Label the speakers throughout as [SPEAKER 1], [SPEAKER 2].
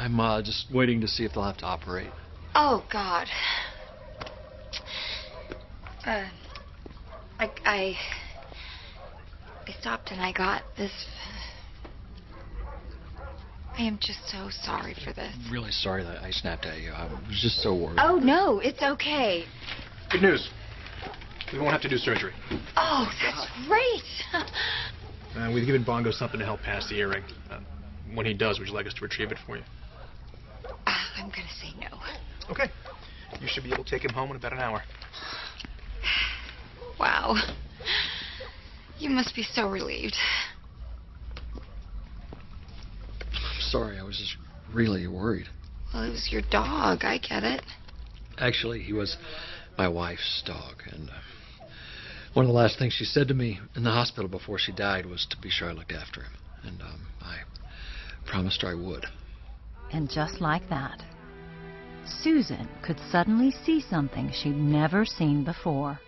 [SPEAKER 1] I'm uh, just waiting to see if they'll have to operate.
[SPEAKER 2] Oh God. Uh, I I I stopped and I got this. I am just so sorry for this.
[SPEAKER 1] I'm really sorry that I snapped at you. I was just so worried.
[SPEAKER 2] Oh no, it's okay.
[SPEAKER 3] Good news. We won't have to do surgery.
[SPEAKER 2] Oh, that's great.
[SPEAKER 3] Uh, we've given Bongo something to help pass the earring. Uh, when he does, would you like us to retrieve it for you?
[SPEAKER 2] I'm gonna say no.
[SPEAKER 3] Okay. You should be able to take him home in about an hour.
[SPEAKER 2] Wow. You must be so relieved.
[SPEAKER 1] I'm sorry. I was just really worried.
[SPEAKER 2] Well, it was your dog. I get it.
[SPEAKER 1] Actually, he was my wife's dog, and uh, one of the last things she said to me in the hospital before she died was to be sure I looked after him, and um, I promised her I would.
[SPEAKER 4] And just like that, Susan could suddenly see something she'd never seen before.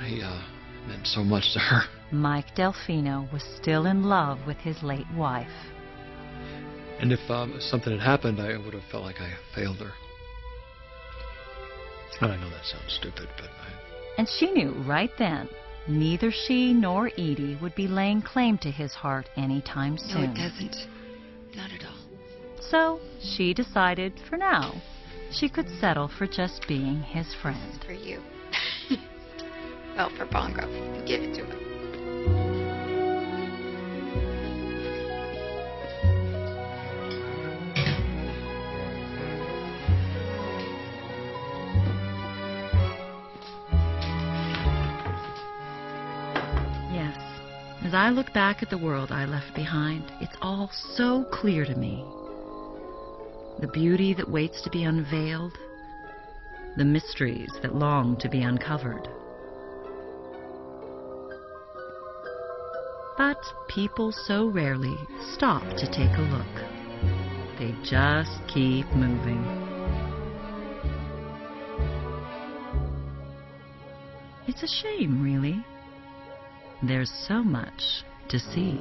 [SPEAKER 1] I uh, meant so much to her.
[SPEAKER 4] Mike Delfino was still in love with his late wife.
[SPEAKER 1] And if um, something had happened, I would have felt like I failed her. And I know that sounds stupid, but I,
[SPEAKER 4] And she knew right then neither she nor Edie would be laying claim to his heart anytime soon.
[SPEAKER 2] No,
[SPEAKER 4] soon.
[SPEAKER 2] it doesn't. Not at all.
[SPEAKER 4] So she decided for now she could settle for just being his friend.
[SPEAKER 2] For you. well, for Bongo. Give it to him.
[SPEAKER 4] Yes, as I look back at the world I left behind, it's all so clear to me. The beauty that waits to be unveiled, the mysteries that long to be uncovered. But people so rarely stop to take a look. They just keep moving. It's a shame, really. There's so much to see.